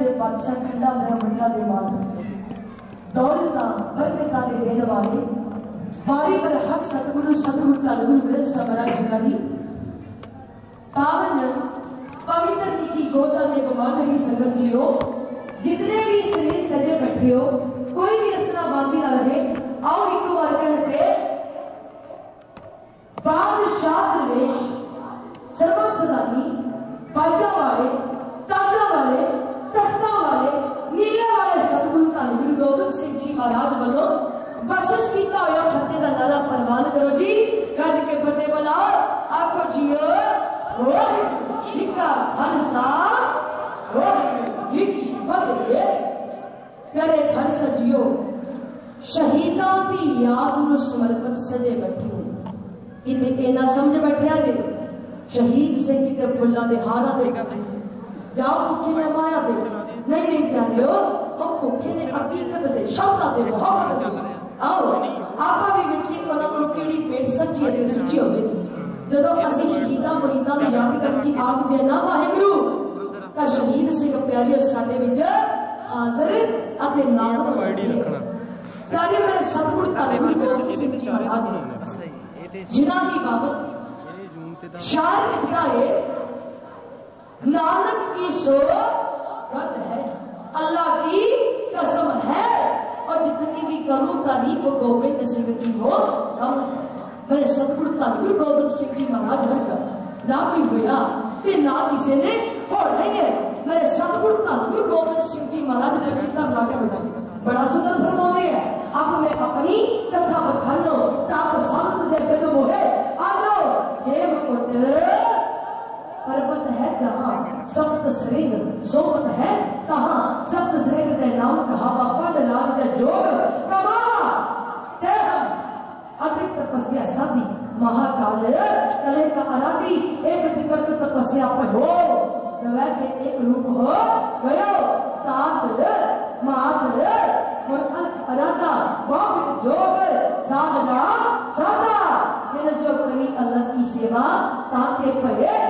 دے بادشاہ کھنڈا میرا مٹھا دے مال دولنا برکتا دے بین والے والی بر حق ستگرو ستگرو تلگو برس سمرا جگہ دی پاونا پاویتر نیدی گوتا دے گمان رہی سنگت جیو جتنے بھی سنے سجے بٹھے ہو کوئی بھی اسنا باتی نہ رہے آؤ ہی کو بار کرنے پہ بادشاہ درویش سرمہ صدا دی بچہ والے تازہ والے تختہ والے نیلے والے ستگن تن گرو گوبند سنگھ جی مہاراج والوں بخشش کیتا ہویا فتح دا نالا پروان کرو جی۔ گج کے فتح بلاؤ آکھو جیو۔ روح لکھا ہنسا روح لکھی فتح کرے گھر سجیو۔ شہیداں دی یاد نو سمرپت سجے بیٹھی ہوں انہیں کہنا سمجھ بیٹھیا جی شہید سے کتے پھلاں دے ہاراں دے۔ ਜਾਂ ਭੁੱਖੇ ਨੇ ਮਾਇਆ ਦੇ ਨਹੀਂ ਨਹੀਂ ਪਿਆਰਿਓ ਉਹ ਭੁੱਖੇ ਨੇ ਹਕੀਕਤ ਦੇ ਸ਼ਬਦਾਂ ਦੇ ਮੁਹੱਬਤ ਦੇ ਆਓ ਆਪਾਂ ਵੀ ਵੇਖੀਏ ਉਹਨਾਂ ਨੂੰ ਕਿਹੜੀ ਪੇਟ ਸੱਚੀ ਅਤੇ ਸੁੱਚੀ ਹੋਵੇਗੀ ਜਦੋਂ ਅਸੀਂ ਸ਼ਹੀਦਾਂ ਮੁਰੀਦਾਂ ਨੂੰ ਯਾਦ ਕਰਕੇ ਆਖਦੇ ਨਾ ਵਾਹਿਗੁਰੂ ਤਾਂ ਸ਼ਹੀਦ ਸਿੰਘ ਪਿਆਰਿਓ ਸਾਡੇ ਵਿੱਚ ਹਾਜ਼ਰ ਅਤੇ ਨਾਜ਼ਰ ਹੋਣਗੇ ਪਿਆਰੇ ਮੇਰੇ ਸਤਿਗੁਰ ਧੰਨ ਗੁਰੂ ਗੋਬਿੰਦ ਸਿੰਘ ਜੀ ਮਹਾਰਾਜ ਜਿਨ੍ਹਾਂ ਦੀ ਬਾਬਤ ਸ਼ਾਇਰ ਲਿਖਦਾ ਹੈ نانک کی شو رد ہے۔ اللہ کی قسم ہے۔ اور جتنی بھی کروں تعریف و گوبند سنگھ کی ہو کم ہے۔ میں ستگڑ تعبیر گوبند سنگھ جی مہاراج ہر کر نہ کوئی ہویا کہ نہ کسی نے ہونا ہی ہے میں ستگڑ تعبیر گوبند سنگھ جی مہاراج کو جتنا لا کے بیٹھا بڑا سندر میں ہے اب میں اپنی کتھا بکھانو تاپ سامت دے پہ موہے جہاں سخت سرنگ سوت ہے کہاں سخت سرنگ تے نام کہاوا پڑ لال تے جوڑ۔ کبا تے اگر ادھک تپسیا سادی مہا کال کلے کا عربی، ایک فکر تپسیا پہ ہو۔ نوے کے ایک روپ ہو، گیا۔ تاپ مات مرحل ارادا وقت جوڑ۔ سادنا سادہ۔ جنہ جو کری اللہ کی سیوا، تاکہ پہے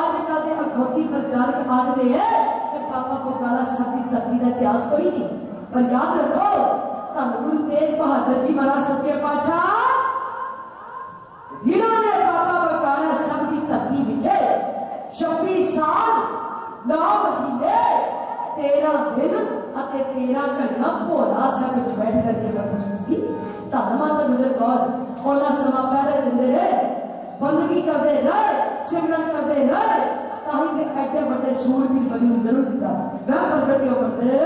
اج کل اگوتی پرچارک آدھے ہے کہ پاپا پکالا صاحب کی ترقی کا اتہاس کوئی نہیں پر یاد رکھو تم گرو تیج جی مارا سچے پاچا جنہوں نے بابا بکالا سب کی ترقی لکھے چھبیس سال نو مہینے تیرہ دن ਅਤੇ 13 ਘੰਟਾ ਭੋਲਾ ਸਾਹਿਬ ਵਿੱਚ ਬੈਠ ਕੇ ਕਰਨੀ ਸੀ। ਧੰਨਵਾਦ ਗੁਰੂ ਗੋਲ ਉਹਨਾਂ ਸਮਾਂ ਪਹਿਲੇ ਦਿੰਦੇ ਨੇ। بندگی کرتے رہے کر دے رہے تاہیم کے اٹھے بڑے سور بھی بنی ضرور دیتا میں پتھر کیوں کرتے؟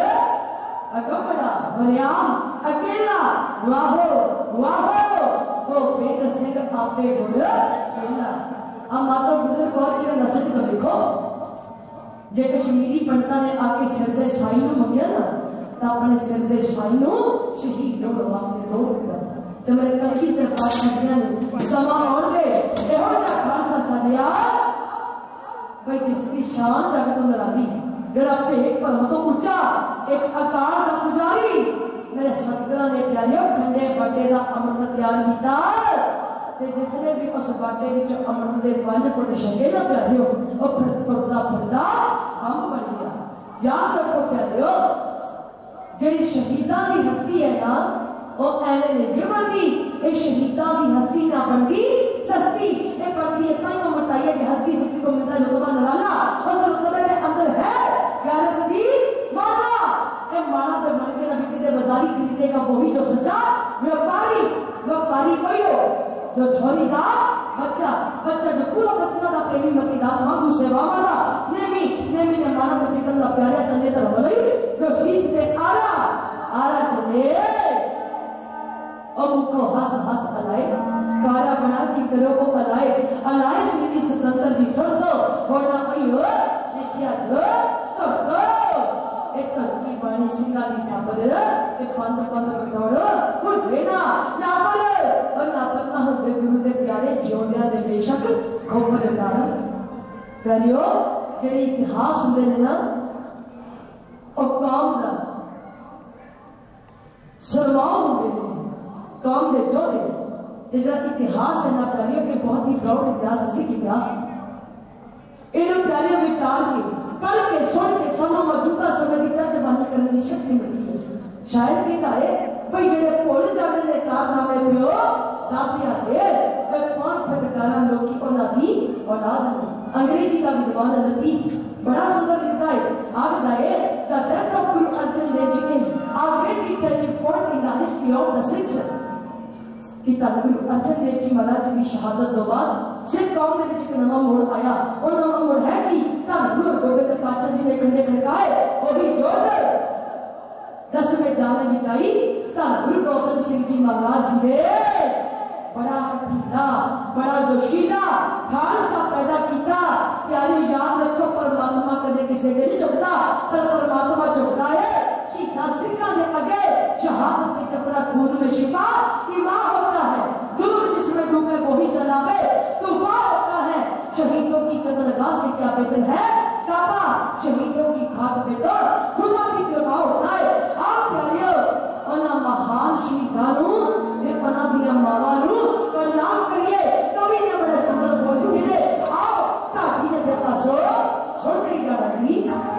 بڑا بریام، اکیلا، واہو واہو، تو پیٹ سے کاپے گوڑا اکیلا۔ ہم ماتو بزر کو کی نسل کر دیکھو جے کشمیری پنڈتا نے آپ کے سر سائنوں مگیا نا تا اپنے سرد سائنوں شہید لوگ رواستے لوگ తమరి కంచిత పాఠ్యాలు సమాడే దేవుడ ఖాసా సదియా بھائی جس کی شان جگہ کو لڑاتی ہے میرا پہ ایک پر ہو تو اونچا ایک اکاڑ کا پجاری میرے ستگرہ نے پیالیوں کھنڈے باٹے دا امرت تیار کیتا جس نے بھی اس باٹے وچ امرت دے پنج پٹ شنگے نہ پیالیوں او پھر پردا پردا ہم بن گیا یاد رکھو پیالیوں جڑی شہیداں دی ہستی ہے نا وہ ایلیجیبل بھی اے شہیدہ دی ہستی نہ بندی سستی اے بندی اتنا نہ مٹائیے کہ ہستی ہستی کو ملتا لطبہ نرالا اس رتبے کے اندر ہے غیرت دی مالا اے مالا پر مر کے نبی کسے بزاری خریدے گا وہی جو سچا ویپاری ویپاری کوئی ہو۔ جو چھوڑی دا بچہ بچہ جو پورا پسندہ دا پریمی مکی دا سماغو سیوا والا۔ نیمی نیمی نے مالا پر جکل دا پیارے چلے تر بلی جو سیس دے آرہ آرہ چلے اور ان کو ہس ہس الائے کالا بنا کی کلوں کو الائے سے سمیتی ستنتر جی چھوڑ دو۔ ہونا کوئی ہو لکھیا دو۔ تو دو۔ ایک ترکی بانی سنگا دی شاپر ایک پانت پانت پٹوڑو کل بینا ناپر اور ناپر نہ ہو دے گرو دے پیارے جوڑیا دے بے شک گھوپر دارا پیاریو جڑے اتحاس ہوندے نے نا، اور کام دا سرماؤں ہوندے لینا کام دے جوڑے جڑا اتہاس ہے نہ تعلیم کے بہت ہی پراؤڈ اتحاس اسی کی اتہاس ہے انہوں تعلیم چال کے پڑھ کے، سن کے سانو موجودہ سمے دی ترجمانی کرنے دی شکل ملتی ہے شاید کہتا ہے بھئی جڑے کھول جاگے لے کار نامے پیو داپیا دے، میں کون پھٹکارا لوکی اولا دی اولا دی انگریجی کا بھی دوانا لطیف بڑا سندر لکھتا ہے، آگ دائے صدر کا قرآن دے جنس آگے ٹیٹر کی پورٹ کی لاحظ کی اور نسل سے۔ کی تعلیم اچھے دے کی ملا جی شہادت دو بعد صرف قوم دے وچ نواں موڑ آیا اور نواں موڑ ہے کہ تعلیم گوبے تے پاچا جی نے کنڈے کھڑکائے وہ بھی جوڑ دس میں جانے کی چاہیے تعلیم گوبر سنگھ جی مہاراج نے بڑا ہتھیلا بڑا جوشیلا، خاص کا پیدا کیتا۔ پیاری یاد رکھو، پرماتما کرنے کسے دے نہیں چکتا پر پرماتما چکتا ہے۔ ناصر کا نے اگے شہادت میں کثرہ خون میں شفا ایمان ہوتا ہے۔ ظلم جس میں ڈوبے وہی سلام ہے۔ ہوتا ہے۔ شہیدوں کی قتل سے کیا بہتر ہے؟ کعبہ۔ شہیدوں کی کھاد بہتر خدا کی کرپا ہوتا ہے۔ آپ پیاریو انا مہان شہیدانو سے پنا دیا مالانو پر نام کریے۔ کبھی نے بڑے سندر بول دے آؤ، تاکہ نے دیتا سو سن کر ہی کرنا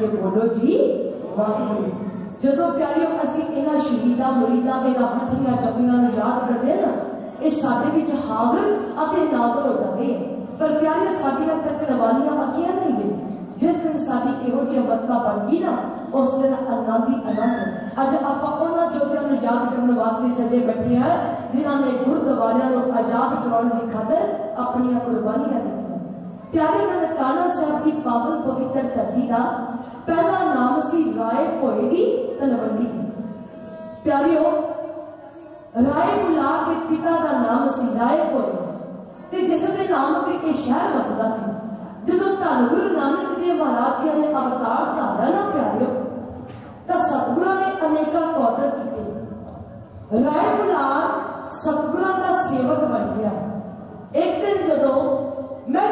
کے بولو جی جدو پیارے اسی اینا شہیدہ انہاں شہیداں مریداں تے راحتیاں جبیاں یاد ہیں نا اے ساڈے وچ حاضر اتے ناظر ہوتا ہے پر پیاری پیارے ساڈیاں تک نوالیاں اکیاں نہیں دے جس دن ساتھی ساری ایہو جی اوستھا بن گئی نا اس دن اللہ دی انا اج اونا جو کہ نو یاد کرنے واسطے سجے بیٹھے ہیں جنہاں نے گردوالیاں لوگ آزاد کراؤن دی خاطر اپنی قربانیاں دی پیارے کانا صاحب کی پاون پوتر ترتی پہلا نام اس کی رائے کوئے کی تلوندی پیاریو رائے ملا کے پتا دا نام سی رائے کوئے تی جس دے نام پر ایک شہر وسدا سی جدو تن گرو نانک دیو مہاراج جی نے اوتار دھارا نہ پیاریو تا ستگرا نے قوتر کی کیتے رائے ملا ستگرا کا سیوک بن گیا ایک دن جدو میں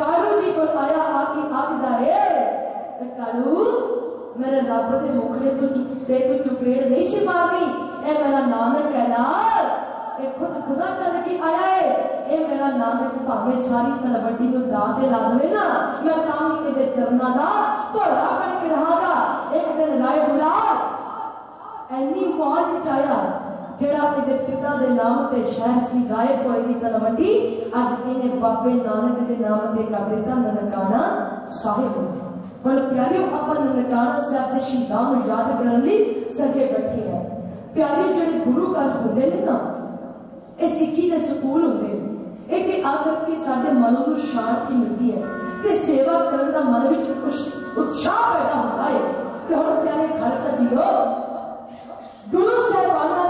کارو جی کو آیا آکی آکی دائے ہے کالو میرے رب دے مکھڑے تو چکتے تو چپیڑ نہیں شما گئی اے میرا نام ہے کیلال اے خود خدا چل کی آیا ہے اے میرا نام ہے تو پاوے ساری تلوٹی تو دانتے دے نا میں کامی کے دے چرنا دا تھوڑا بن کے رہا گا اے میرے لائے بلا اینی مال چایا جڑا تیرے پتا دے نام تے شہر سی غائب ہوئی دی تلوٹی اج اینے بابے نانک دے نام تے کر دیتا ننکانا صاحب ہن پیارے اپا ننکانا صاحب دے شیطان نو یاد کرن لی سجے بیٹھے ہیں پیارے جڑے گرو گھر ہوندے نے نا اے سکھی دے سکول ہوندے اے کہ آخر کی سارے منوں نو شانتی ملدی ہے تے سیوا کرن دا من وچ کچھ اتشاہ پیدا ہوندا ہے کہ ہن پیارے گھر سجیو گرو صاحبانا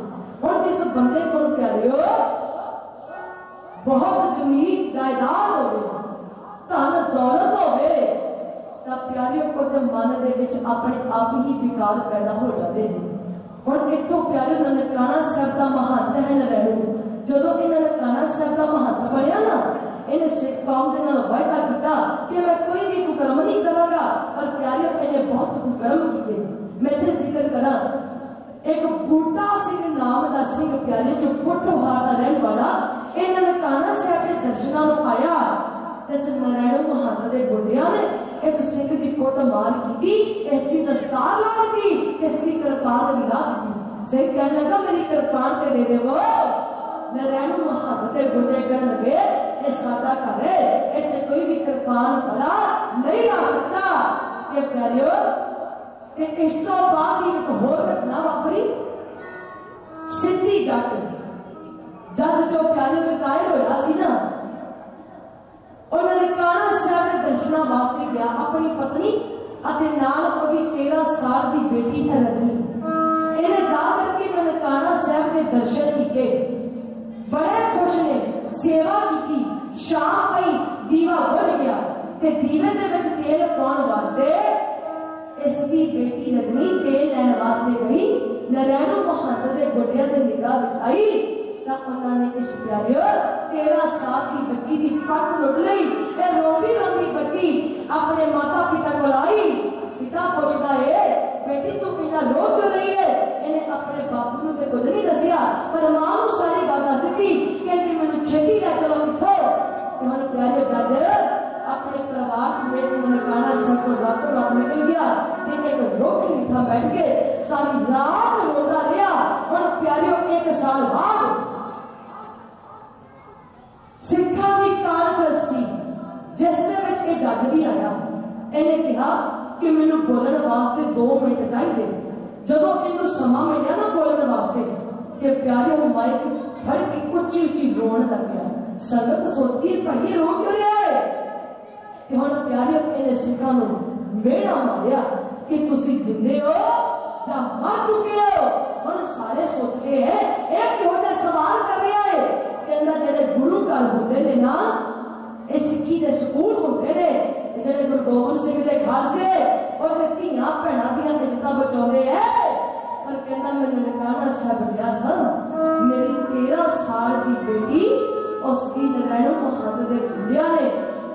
اور جس بندے کو کہہ رہے ہو؟ بہت زمین جائیداد گئے تن دولت ہو گئے۔ تو پیاریوں کو جب من دے اپنے آپ ہی بیکار کرنا ہو جاتے ہیں۔ ہوں اتوں پیارے انہوں نے کانا سب کا مہانتا ہے نرو جب انہوں نے کانا سب کا مہانتا بنیا نا ان سے قوم کے نال وعدہ کیتا کہ میں کوئی بھی ککرم نہیں کروں گا، پر پیارے انہیں بہت ککرم کیتے میں تے ذکر کرا ایک بوٹا سنگھ نام دا سنگھ پیالے جو پٹوہار دا رہن والا اے ننکانہ سے اپنے درشنہ نو آیا اس نرینو مہانہ دے اس سنگھ دی فوٹو مال کی دی اس کی دستار لا دی اس کی کرپان لگا دی سنگھ کہنے لگا میری کرپان تے دے دے وہ نرینو مہانہ دے بڑھے لگے اے سادہ کرے اے کوئی بھی کرپان پڑا نہیں آ سکتا یہ پیالیو کہ اس تو بعد ایک ہور نہ واپری سندھی جٹ جد جو پیالے میں قائل ہویا سی نا، انہوں نے کانا شہر دشنا واسطے گیا، اپنی پتنی اتے نال 13 سال دی بیٹی ہے رجی انہیں جا کر کے انہوں نے کانا شہر دے درشن کیتے۔ بڑے خوش نے سیوا کیتی۔ شام پئی دیوا بج گیا۔ تے دیوے دے وچ تیل اس بیٹی لگنی کے لین واسطے گئی نرینو محمد دے گڈیا تے نگاہ بٹھائی تا انہاں نے اس پیاریو تیرہ سال دی بچی دی پٹ لٹ لئی اے روندی روندی بچی اپنے ماتا پتا کول آئی پتا پوچھدا اے بیٹی تو پینا رو کیوں رہی ہے اینے اپنے باپ نو تے دسیا پر ماں نو ساری گل دس دتی کہ مینوں چھتی لے چلو اٹھو ہن پیاریو جاجر ਆਪਣੇ ਪਰਿਵਾਰ ਸਮੇਤ ਨਨਕਾਣਾ ਸਿੰਘ ਤੋਂ ਰਾਤੋਂ ਰਾਤ ਨਿਕਲ ਗਿਆ ਤੇ ਇੱਕ ਰੁੱਖ ਨੀਠਾ ਬੈਠ ਕੇ ਸਾਰੀ ਰਾਤ ਰੋਂਦਾ ਰਿਹਾ ਹੁਣ ਪਿਆਰਿਓ ਇੱਕ ਸਾਲ ਬਾਅਦ ਸਿੱਖਾਂ ਦੀ ਕਾਨਫਰੰਸ ਸੀ ਜਿਸ ਦੇ ਵਿੱਚ ਇਹ ਜੱਜ ਵੀ ਆਇਆ ਇਹਨੇ ਕਿਹਾ ਕਿ ਮੈਨੂੰ ਬੋਲਣ ਵਾਸਤੇ 2 ਮਿੰਟ ਚਾਹੀਦੇ ਜਦੋਂ ਇਹਨੂੰ ਸਮਾਂ ਮਿਲਿਆ ਨਾ ਬੋਲਣ ਵਾਸਤੇ ਕਿ ਪਿਆਰੇ ਉਹ ਮਾਈਕ ਫੜ ਕੇ ਉੱਚੀ ਉੱਚੀ ਰੋਣ ਲੱਗਿਆ ਸੰਗਤ ਸੋਚਦੀ ਭਾਈ ਰੋ ਕਿਉਂ ਰਿਹਾ ਹੈ کہ ہوں پیارے سکھا سکھان میڑا ماریا کہ تھی جی ہو یا ماں چکے ہو ہوں سارے سوچتے ہیں ایک کہو جہ سوال کر رہا ہے کہ اندر جڑے گرو کا ہوتے ہیں نا یہ سکھی کے سکون ہوتے ہیں جڑے گرو گوبند سنگھ کے گھار سے اور دیا بھن دیا عزت بچا ہے پر کہنا میں ننکانا صاحب گیا سن میری تیرہ سال کی بیٹی اس کی نگائنوں کو ہاتھ دے محمد نے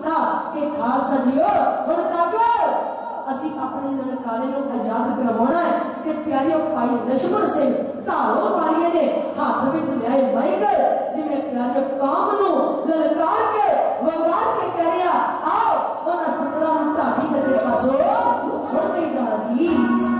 ਕੀਤਾ ਕਿ ਖਾਲਸਾ ਜੀਓ ਹੁਣ ਜਾਗੋ ਅਸੀਂ ਆਪਣੇ ਨਨਕਾਣੇ ਨੂੰ ਆਜ਼ਾਦ ਕਰਵਾਉਣਾ ਹੈ ਕਿ ਪਿਆਰਿਓ ਭਾਈ ਲਛਮਣ ਸਿੰਘ ਧਾਰੋ ਵਾਲੀਏ ਨੇ ਹੱਥ ਵਿੱਚ ਲਿਆਏ ਮਾਈਕ ਜਿਵੇਂ ਪਿਆਰਿਓ ਕੌਮ ਨੂੰ ਲਲਕਾਰ ਕੇ ਵੰਗਾਰ ਕੇ ਕਹਿ ਰਿਹਾ ਆਓ ਉਹਨਾਂ ਸਤਰਾਂ ਨੂੰ ਢਾਡੀ ਦੇ ਪਾਸੋ ਸੁਣ ਨਹੀਂ ਜਾਣੀ ਪੁੱਤਰ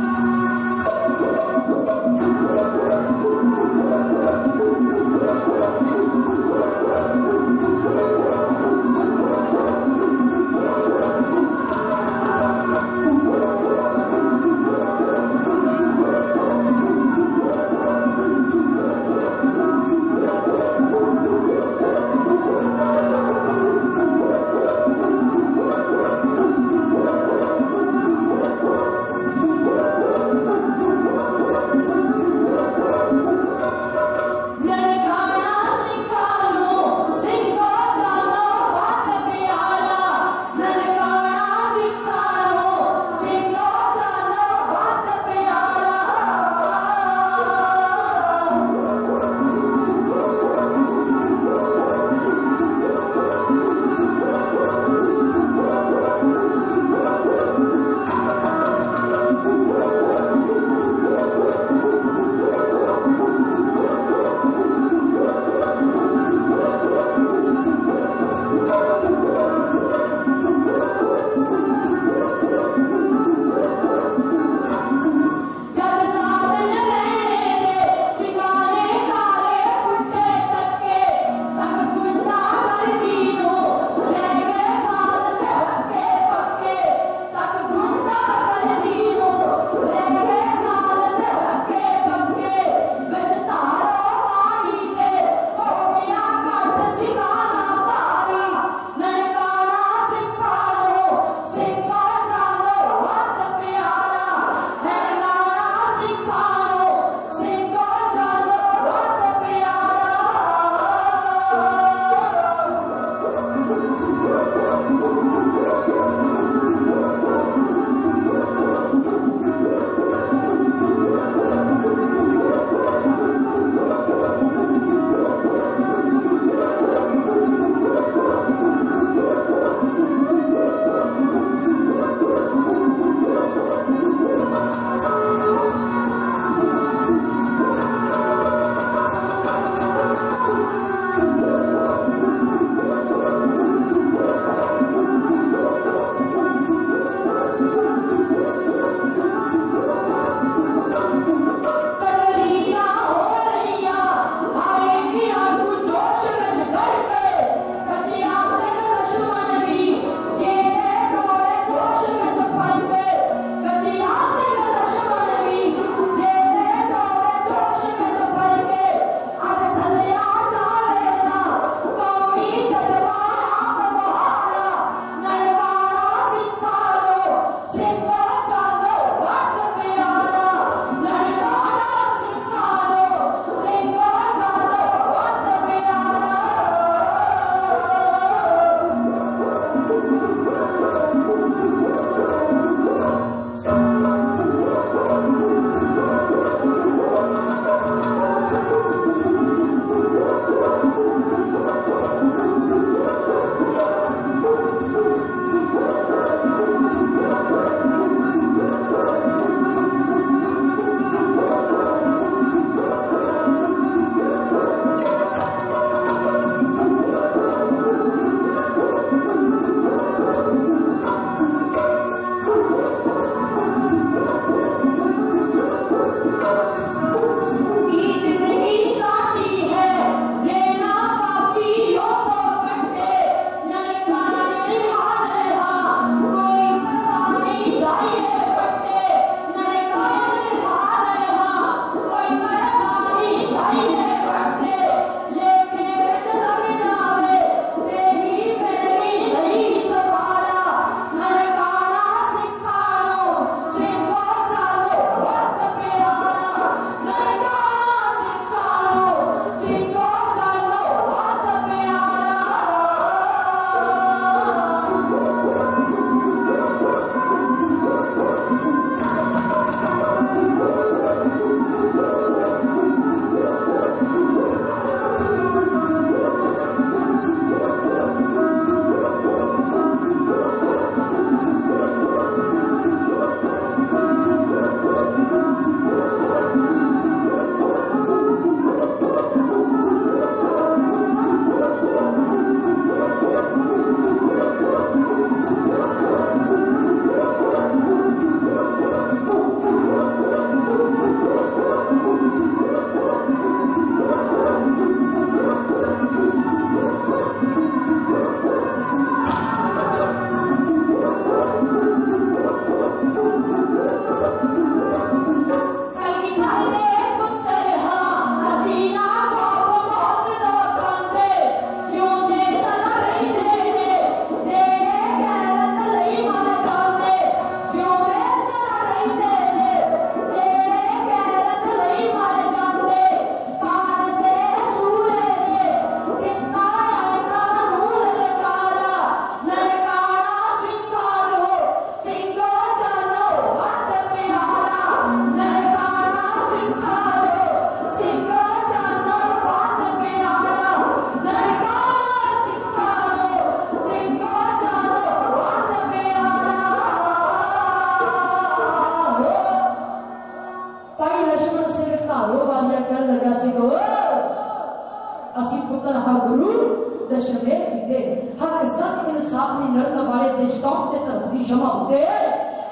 شما ہوتے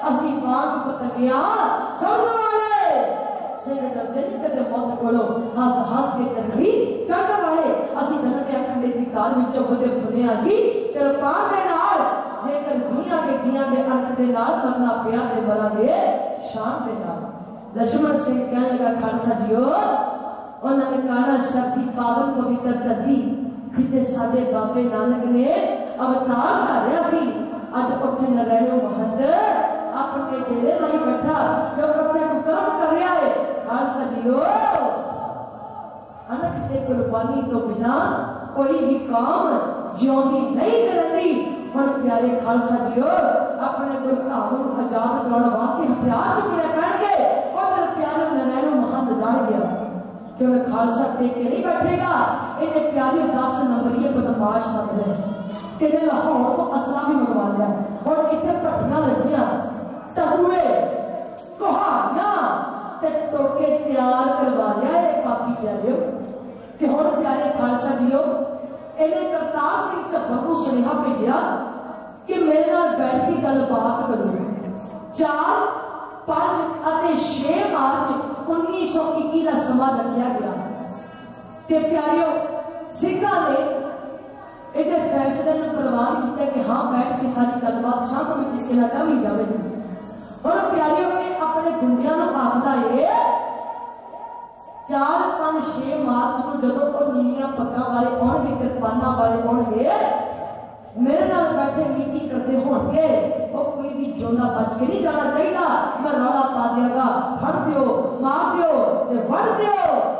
اسی پان پتنگیاں سمجھ والے سنگھ کرتے نہیں کرتے موت کھولو ہاس ہاس کے کرنی چاکا والے اسی دھن کے اکھنڈے دی کال وچوں ہوتے پھنے اسی پاک دے نال۔ جے کر جیاں کے جیاں دے انت دے نال مرنا پیا دے بلا دے۔ شام دے نال۔ لشمن سے کہنے لگا خالصا جیو اور نے کہا، سب کی پاون تر کر دی۔ کتنے سادے باپے نانک نے اوتار کر رہا سی۔ پیار نیمو مہندیا نہیں بٹھے گا پیاری دس نمبری بدماش کریں تیرے لاہور کو اسلحہ بھی منگوا لیا۔ اور اتنے پٹنا لگیاں سہوئے کہانا تے ٹوکے تیار کروا لیا اے پاپی جالیو تے ہن سیارے خالصہ دیو۔ اینے کرتار سنگھ چبکو سنہا پہ گیا کہ میرے نال بیٹھ کے گل بات کروں چار، پانچ اتے چھ مارچ انیس سو اکی کا سما رکھا گیا۔ تے پیاریو سکھا نے ایک فیصلہ نے پروار کیتا ہے کہ ہاں بیٹھ کے ساری گل شاہ کو بھی کسی لگا بھی جاوے گی ہن پیاریوں نے اپنے گھنڈیاں نو پاکتا ہے چار پان شے مارچ کو جدو کو نیلیاں پکا والے کون گے کرپاناں والے کون گے میرے نال بیٹھے میٹی کرتے ہون گے وہ کوئی بھی جونہ بچ کے نہیں جانا چاہیے میں روڑا پا دیا گا پھڑ دیو مار دیو تے وڑ دیو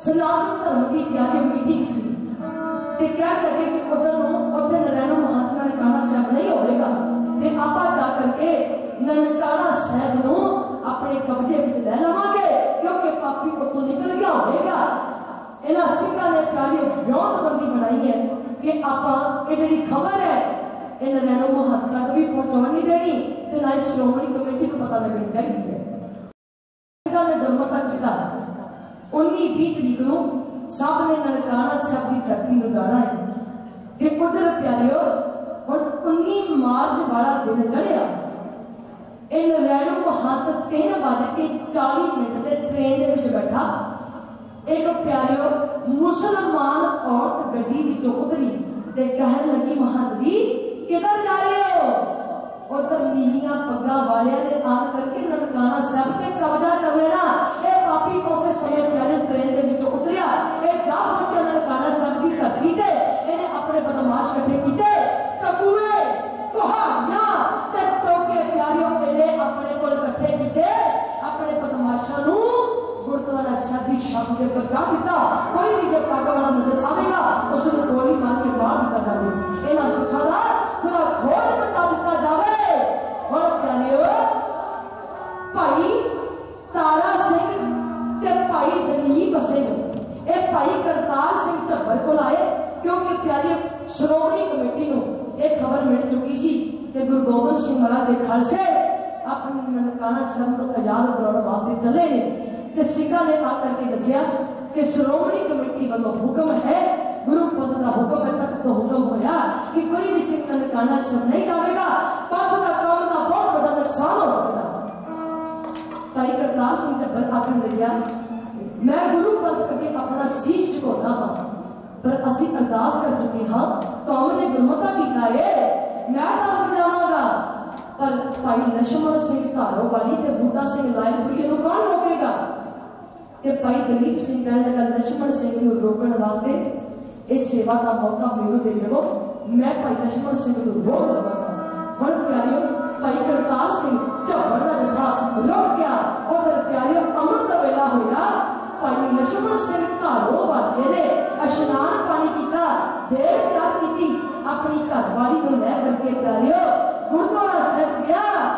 ਸਨਾਤਨ ਧਰਮ ਦੀ ਪਿਆਰੀ ਮੀਟਿੰਗ ਸੀ ਤੇ ਕਹਿ ਲੱਗੇ ਕਿ ਉਧਰ ਨੂੰ ਉੱਥੇ ਨਰੈਣੋ ਮਹਾਤਮਾ ਨੇ ਕਾਣਾ ਸਾਹਿਬ ਨਹੀਂ ਹੋਵੇਗਾ ਤੇ ਆਪਾਂ ਜਾ ਕਰਕੇ ਨਨਕਾਣਾ ਸਾਹਿਬ ਨੂੰ ਆਪਣੇ ਕਬਜ਼ੇ ਵਿੱਚ ਲੈ ਲਵਾਂਗੇ ਕਿਉਂਕਿ ਪਾਪੀ ਉੱਥੋਂ ਨਿਕਲ ਗਿਆ ਹੋਵੇਗਾ ਇਹਨਾਂ ਸਿੱਖਾਂ ਨੇ ਪਿਆਰੀ ਵਿਉਂਤਬੰਦੀ ਬਣਾਈ ਹੈ ਕਿ ਆਪਾਂ ਇਹ ਜਿਹੜੀ ਖਬਰ ਹੈ ਇਹ ਨਰੈਣੋ ਮਹਾਤਮਾ ਤੱਕ ਵੀ ਪਹੁੰਚਾਉਣ ਨਹੀਂ ਦੇਣੀ ਤੇ ਨਾ ਹੀ ਸ਼੍ਰੋਮਣੀ ਕਮੇਟੀ ਨੂੰ ਪਤਾ ਲੱਗਣੀ ਚਾਹੀਦੀ ਹੈ ਸਿੱਖਾਂ ਨੇ ਦਰਮਤਾ ਕੀਤਾ انہی بھی تریق سامنے نلکانہ نے نلکانا سب کی ترقی اتارا ہے کہ قدر پیارے ہو اور انہی مارچ بارا دن چڑھیا انگلینڈ کو ہاں ہاتھ تین بج کے چالی منٹ کے ٹرین کے بیٹھا ایک پیارے مسلمان عورت گڈی اتری دے کہنے لگی مہادری کدھر جا رہے ہو اور ادھر نیلیاں پگا والے نے آن کر کے نلکانہ صاحب پہ قبضہ کر رہے آپ کا بڑا نظر آئے گا اور صرف گولی مار کے باہر نکل جائے اینا سکھا دا خدا گھوڑ مطابق کا جاوے اور اس کا لیو پائی تارا سنگھ تے پائی دلیب سنگھ اے پائی کرتار سنگھ چبر کو لائے کیونکہ پیاری شروعی کمیٹی نو ایک خبر مل چکی سی کہ گرو گوبند سنگھ مہاراج کے گھر سے اپنے ننکانہ سب کو خیال چلے سکھا نے آ کر کے دسیا کہ شرومنی مطلب حکم ہے گرو پنت کا حکم ہے تخت کا حکم ہویا کہ کوئی بھی سکھ میں کانا شر نہیں کرے گا پنت کا قوم کا بہت بڑا نقصان ہو سکتا تائی کرتاس سنگھ جب آخر لے گیا میں گرو پنت کے اپنا سیش ٹکوتا تھا پر اسی ارداس کر چکے ہاں قوم نے گرمتا کیتا ہے میں تاں جاواں گا پر بھائی نشمر سنگھ تھارو والی تے بوٹا سنگھ لائن کو کون روکے گا کہ بھائی دلیب سنگھ میں لگا دشمن سنگھ کو روکن واسطے اس سیوا کا موقع میرے دے لو۔ میں بھائی دشمن سنگھ کو روک لگا سا ہن پیاریو بھائی کرتاس سنگھ چبر دا جتھاس روک گیا۔ اور پیاریو امر کا ویلا ہویا۔ بھائی دشمن سنگھ کا رو بات دے دے۔ اشنان پانی کیتا دیر تک کیتی اپنی گھر والی نو لے کر کے پیاریو گردوارا صاحب گیا۔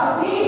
God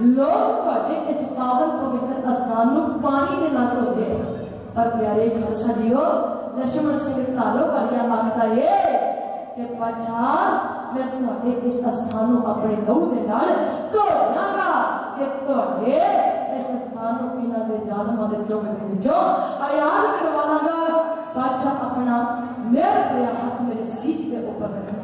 لوگ تھوڑے اس پاون پوتر اسنان پانی دے نہ دھوتے پر پیارے خاصا دیو نشمر سنگھ تالو والیا مانتا ہے کہ پچھا میں تھوڑے اس اسنان اپنے لہو دے نال دھونا گا کہ تھوڑے اس اسنان پینا دے جانما دے جو میں وچوں آیات کروانا گا پچھا اپنا میرے ہاتھ میرے سیس دے اوپر رکھنا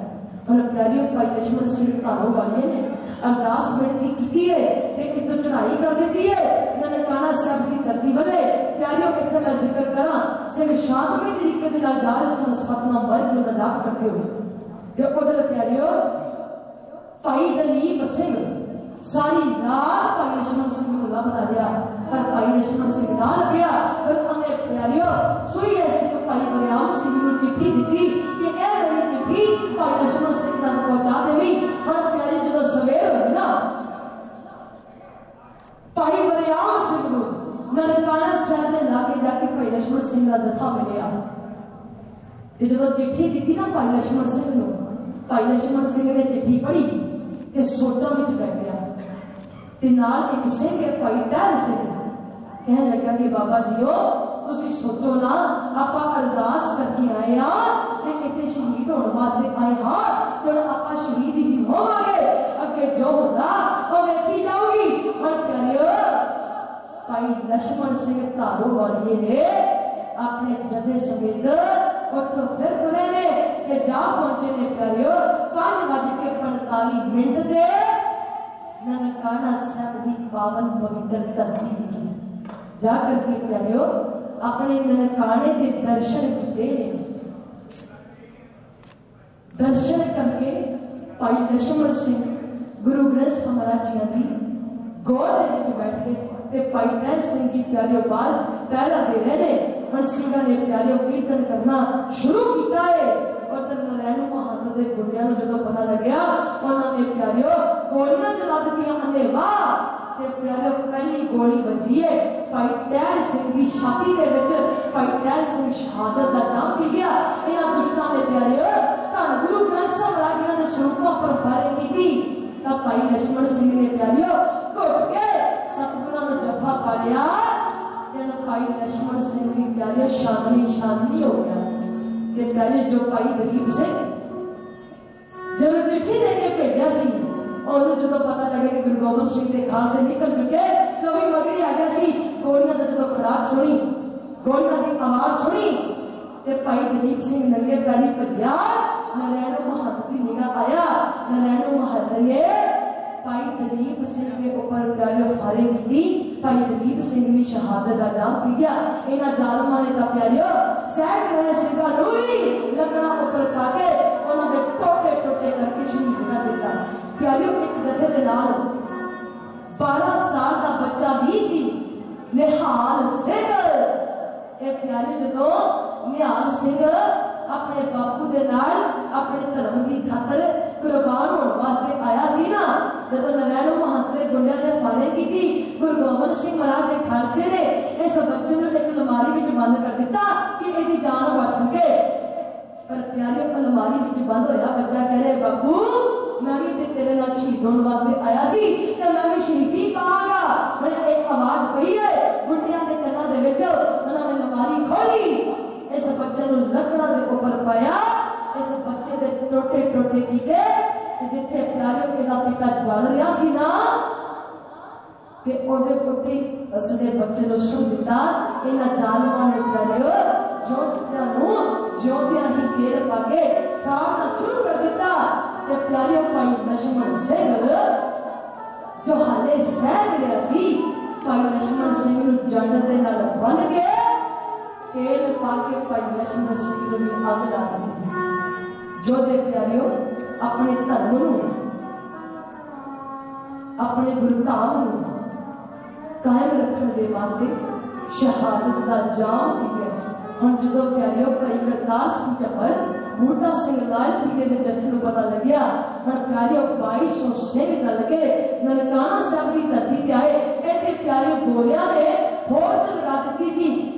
اور برفداریوں کا یشمت صرف کاروں والے ہیں ہراسمنٹ کی کیتی ہے کہ تو چڑھائی کر دیتی ہے میں نے کہا سب کی کرتی بنے پیاریوں کے طرح ذکر کرا صرف شاد میں طریقے دل اجاز سنسپتنا مرد میں مداف کرتے ہوئے کہ قدر پیاریوں فائی دلی بسنگ ساری رات فائی یشمت صرف اللہ بنا دیا ہر فائی یشمت صرف نہ لگیا اور ہم نے پیاریوں سوئی ایسی کو فائی مریام صرف چٹھی دیتی کہ اے میری چٹھی فائی تک پہنچا دے گی بڑا پیاری جب سویر ہوئی نا پائی بریان سنگو ننکانا شہر نے لاگے جا کے پائی لشمن سنگھ کا دفاع ملیا تے جدو چٹھی دیتی نا پائی لشمن سنگھ نو پائی لشمن سنگھ نے چٹھی پڑھی تے سوچاں وچ بیٹھ گیا تے ایک سنگھ ہے پائی ٹہل سنگھ کہنے لگا کہ بابا جیو تسی سوچو نا اپا ارداس کر کے آئے ہاں تے کتے شہید ہون واسطے آئے ہاں چلو آپ شہید ہی ہو گے اگے جو ہوتا وہ ویکھی جاؤ گی ہوں پیارے بھائی لشمن سنگھ تارو والیے نے اپنے جدے سمیت اتوں پھر ترے نے کہ جا پہنچے نے پیارے پانچ بج کے پنتالی منٹ دے ننکانا صاحب کی پاون پوتر ترتیب جا کر کے پیارے اپنے ننکانے کے درشن کیتے درشن کر کے پائی نشمر سنگھ گرو گرس مہاراج جی نے گور لے کے بیٹھ گئے تے پائی نیر سنگھ کی پیاریوں بال پہلا دے رہے نے ہر سنگھا نے پیاریوں کیرتن کرنا شروع کیتا ہے اور تن نارائن مہانت دے گنڈیاں جدو پتہ لگیا انہاں نے پیاریوں گولیاں چلا دتیاں ہن نے واہ تے پیاریوں پہلی گولی بجی ہے پائی نیر سنگھ دی چھاتی دے وچ پائی نیر سنگھ شہادت دا جام پی گیا انہاں دشمناں نے پیاریوں Allora, Guru Krishna Raghavana Srupa per fare di ti, da paese per seguire Dio, perché Satguru ne japa palya, جن پائی لشمن سنگھ بھی پیارے شاملی شاملی ہو گیا کہ سارے جو پائی غریب سے جب چٹھی دے کے بھیجا سی اور جو تو پتہ لگے کہ گرو گوبند سنگھ کے گھر سے نکل چکے تو بھی مگر آ گیا سی گولیاں جب خوراک سنی گولیاں کی آواز سنی تے پائی دلیپ سنگھ ننگے پیری بھجیا ನನ್ನೇನು ಹತ್ತಿ ನೀರಾ ಪಾಯಾ ನನ್ನೇನು ಹತ್ತಗೆ پائی دلیپ سنگھ کے اوپر پیارے فارغ کی پائی دلیپ سنگھ نے شہادت ادا کی کیا انہاں ظالماں نے کہا پیاریو سینگ رہے سنگا روئی لکڑا اوپر پا کے انہاں دے ٹوٹے ٹوٹے کر کے شہید کر دیتا پیاریو اس گدھے دے نال 12 سال دا بچہ بھی سی نہال سنگھ اے پیارے جدوں نہال سنگھ اپنے باپو دے نال اپنے دھرم کی خاطر قربان ہونے واسطے آیا سی نا جب نرائن مہانتر گنڈیا نے فارغ کی گرو گوبند سنگھ مہاراج نے خالصے نے اس بچے نے ایک الماری میں بند کر دیتا کہ یہ جان بچ سکے پر پیارے الماری میں بند ہویا بچہ کہہ رہے بابو میں بھی تیرے نال شہید ہونے واسطے آیا سی تے میں بھی شہیدی پاواں گا میں ایک آواز پئی ہے گنڈیا دے کنا دے وچ انہاں نے الماری کھولی اس بچے نو لکڑا دے اوپر پایا، اس بچے دے ٹوٹے ٹوٹے کی کیتے جتھے پیاریوں کے دا کا جان ریا سی نا، کہ اودے پتی اس دے بچے نو سو دتا انہاں جانواں نے پیاریو جو تیرا نو جو دیا ہی گیر پاگے سامنا چھوڑ کر جتا کہ پیاریوں پائی نشمن سنگھ، جو حالے سہن ریا سی، پائی نشمن سے جنت دے نال بن گئے تیل Eles پاکے پائیشن مشکل میں آگ لا سکتے ہیں۔ جو دیکھ ہو، اپنے تدروں اپنے گرتام قائم رکھنے دے واسطے شہادت دا جام کی گئے ہن جدو پیاریو کئی کرتاس کی چپر موٹا سنگھ لال پیگے دے جتھے لو پتہ لگیا، ہم کہہ رہے ہن پیاریو 2200 سنگھ چل کے ننکانہ صاحب دی دھرتی تے آئے۔ ایتھے پیاریو گویا نے فورس لگا دتی سی۔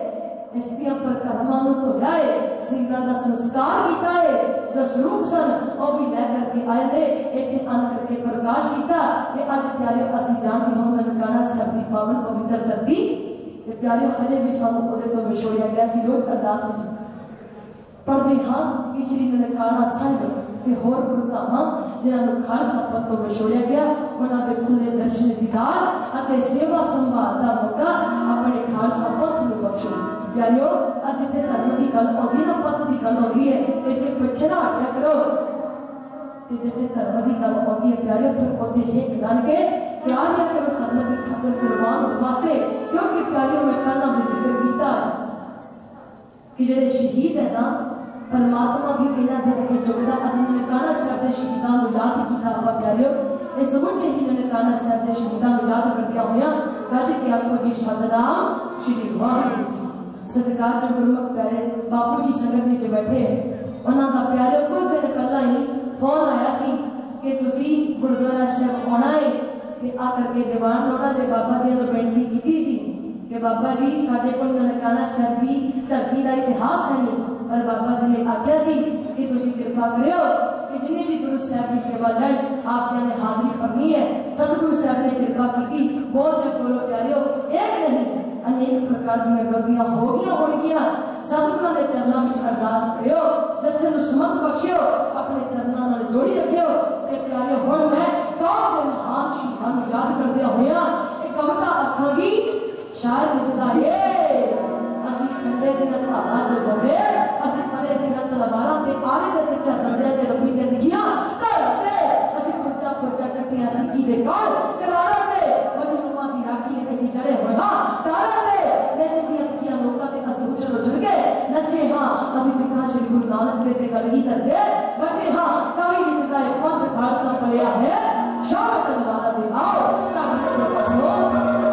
ਇਸ ਦੀਆਂ ਪ੍ਰਕਰਮਾਂ ਨੂੰ ਧੋਇਆ ਹੈ ਸਿੰਘਾਂ ਦਾ ਸੰਸਕਾਰ ਕੀਤਾ ਹੈ ਜੋ ਸਰੂਪ ਸਨ ਉਹ ਵੀ ਲੈ ਕਰਕੇ ਆਏ ਨੇ ਇੱਥੇ ਆਨ ਕਰਕੇ ਪ੍ਰਕਾਸ਼ ਕੀਤਾ ਤੇ ਅੱਜ ਪਿਆਰੇ ਅਸੀਂ ਜਾਣਦੇ ਹਾਂ ਨਨਕਾਣਾ ਸਾਹਿਬ ਦੀ ਪਾਵਨ ਪਵਿੱਤਰ ਧਰਤੀ ਤੇ ਪਿਆਰੇ ਹਜੇ ਵੀ ਸਾਨੂੰ ਉਹਦੇ ਤੋਂ ਵਿਛੋੜਿਆ ਗਿਆ ਸੀ ਰੋਜ਼ ਅਰਦਾਸ ਵਿੱਚ ਪੜ੍ਹਦੇ ਹਾਂ ਕਿ ਸ੍ਰੀ ਨਨਕਾਣਾ ਸਾਹਿਬ ਤੇ ਹੋਰ ਗੁਰਧਾਮਾਂ ਜਿਨ੍ਹਾਂ ਨੂੰ ਖਾਲਸਾ ਪੰਥ ਤੋਂ ਵਿਛੋੜਿਆ ਗਿਆ ਉਹਨਾਂ ਦੇ ਖੁੱਲੇ ਦਰਸ਼ਨ ਦੀਦਾਰ ਅਤੇ ਸੇਵਾ ਸੰਭਾਲ ਦਾ ਮੌਕਾ ਆਪਣੇ ਖਾਲਸਾ ਪੰਥ ਨੂੰ ਬਖਸ਼ੋ ਜਾਨਿਓ ਅੱਜ ਜਿੱਥੇ ਧਰਮ ਦੀ ਗੱਲ ਆਉਂਦੀ ਨਾ ਪੰਥ ਦੀ ਗੱਲ ਆਉਂਦੀ ਹੈ ਇੱਥੇ ਪਿੱਛੇ ਨਾ ਹਟਿਆ ਕਰੋ ਤੇ ਜਿੱਥੇ ਧਰਮ ਦੀ ਗੱਲ ਆਉਂਦੀ ਹੈ ਪਿਆਰੇ ਫਿਰ ਉੱਥੇ ਇਹ ਗਿਣ ਕੇ ਪਿਆਰ ਨਾਲ ਕਰੋ ਧਰਮ ਦੀ ਖਾਤਰ ਕੁਰਬਾਨ ਹੋਣ ਵਾਸਤੇ ਕਿਉਂਕਿ ਪਿਆਰਿਓ ਮੈਂ ਕੱਲ੍ਹ ਵੀ ਜ਼ਿਕਰ ਕੀਤਾ ਕਿ ਜਿਹੜੇ ਸ਼ਹੀਦ ਹੈ ਨਾ ਪਰਮਾਤਮਾ ਵੀ ਇਹਨਾਂ ਦੇ ਅੱਗੇ ਝੁਕਦਾ ਅਸੀਂ ਨਨਕਾਣਾ ਸਾਹਿਬ ਦੇ ਸ਼ਹੀਦਾਂ ਨੂੰ ਯਾਦ ਕੀਤਾ ਆਪਾਂ ਪਿਆਰਿਓ ਇਹ ਸਮੁੱਚੇ ਹੀ ਨਨਕਾਣਾ ਸਾਹਿਬ ਦੇ ਸ਼ਹੀਦਾਂ ਨੂੰ ਯਾਦ ਕਰਦਿਆਂ ਹੋਇਆਂ ਗੱਜ ਕੇ ਆਖੋ ਜੀ ਸਤਨਾਮ ਸ਼੍ਰੀ ਵਾਹਿਗੁਰੂ صدقات جو گرمک پیارے باپو جی سنگت میں بیٹھے انہاں دا پیارے کچھ دیر پہلا ہی فون آیا سی کہ تسی گردوارا شب ہونا ہے کہ آ کر کے دیوان روڈا دے بابا جی نے بینتی کیتی سی کہ بابا جی ساڈے کول ننکانہ صاحب دی ترقی دا اتہاس ہے اور بابا جی نے آکھیا سی کہ تسی کرپا کریو کہ جنہیں بھی گرو صاحب کی سیوا لین آپ جی نے حاضری پڑھنی ہے سدگرو صاحب نے کرپا کی تھی بہت بولو پیارے ہو ایک نہیں ਅਨੇਕ ਪ੍ਰਕਾਰ ਦੀਆਂ ਗਲਤੀਆਂ ਹੋ ਗਈਆਂ ਹੋਣਗੀਆਂ ਸਤਿਗੁਰਾਂ ਦੇ ਚਰਨਾਂ ਵਿੱਚ ਅਰਦਾਸ ਕਰਿਓ ਜਥੇ ਨੂੰ ਸਮਤ ਬਖਸ਼ਿਓ ਆਪਣੇ ਚਰਨਾਂ ਨਾਲ ਜੋੜੀ ਰੱਖਿਓ ਤੇ ਪਿਆਰਿਓ ਹੁਣ ਮੈਂ ਕੌਮ ਦੇ ਮਹਾਨ ਸ਼ਹੀਦਾਂ ਨੂੰ ਯਾਦ ਕਰਦਿਆਂ ਹੋਇਆਂ ਇਹ ਕਵਿਤਾ ਆਖਾਂਗੀ ਸ਼ਾਇਦ ਲਿਖਦਾ ਏ ਅਸੀਂ ਠੰਡੇ ਦਿਨ ਸਹਾਰਾ ਜੋ ਜੰਮੇ ਅਸੀਂ ਪਰੇ ਦਿਨ ਤਲਵਾਰਾਂ ਤੇ ਆਲੇ ਦੇ ਸਿੱਖਿਆ ਦੰਦਿਆਂ ਤੇ ਰੱਬੀ ਤੇ ਲਿਖੀਆਂ ਘਰ ਤੇ ਅਸੀਂ ਕੋਚਾ ਕੋਚਾ ਕੱਟਿਆ ਸਿੱਖੀ ਦੇ ਕਾਲ ਕਰਾਰਾਂ ਤੇ ਮਜਨੂਮਾਂ ਦੀ کرے بڑا تارا لے لیتے بھی اپنی لوکاں تے اسی اچھل اچھل کے نچے ہاں اسی سکھا شری گرو نانک دے تے کلگی کر دے بچے ہاں کبھی نہیں تے پنج بھارسا پڑیا ہے شاہ تلوارا دے آؤ تاکہ تم پڑھو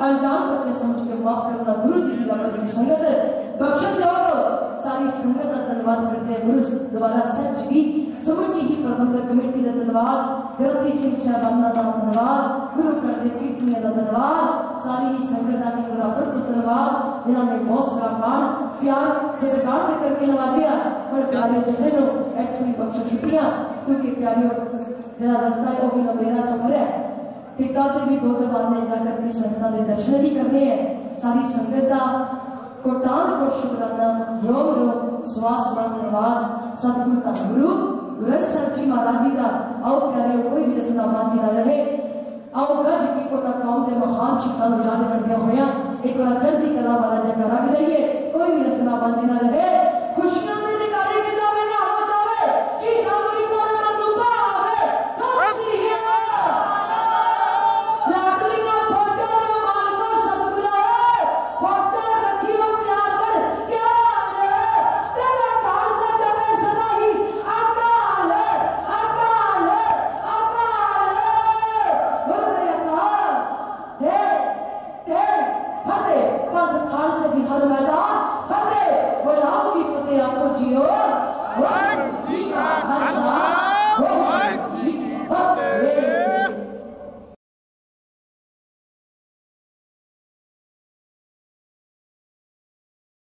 گیا الزام بچے سمجھ کے معاف کرنا گرو جی کی رب کی سنگت ہے بخشن جاؤ ساری سنگت کا دھنواد کرتے ہیں گرو دوبارہ سچ کی سمجھی ہی پربندھک کمیٹی کا دھنواد گلتی سنگھ صاحب کا دھنواد گرو کرتے کیرتنی کا دھنواد ساری سنگت کی برابر کو دھنواد جنہوں نے بہت سارا کام پیار سے ریکارڈ سے کر کے نوازیا پر پیارے جتنے لوگ ایکچولی بخشو چھٹیاں کیونکہ پیاری میرا رستہ ہے وہ بھی میرا سفر ہے پتا تو بھی دو دبان میں جا کر کی سنگتہ دے درشن بھی کرنے ہیں ساری سنگتہ کوٹان کو شکرانا روم روم سواس سواس دھنواد ستگل کا گرو گرس سر جی مہاراج جی کا آؤ پیارے کوئی بھی اسنا ماں جی نہ رہے آؤ گج کی کوٹا کام دے مہان شکتا نو یاد کر دیا ہویا ایک بار جلدی کلا والا جگہ رکھ جائیے کوئی بھی اسنا ماں جی نہ رہے خوشیاں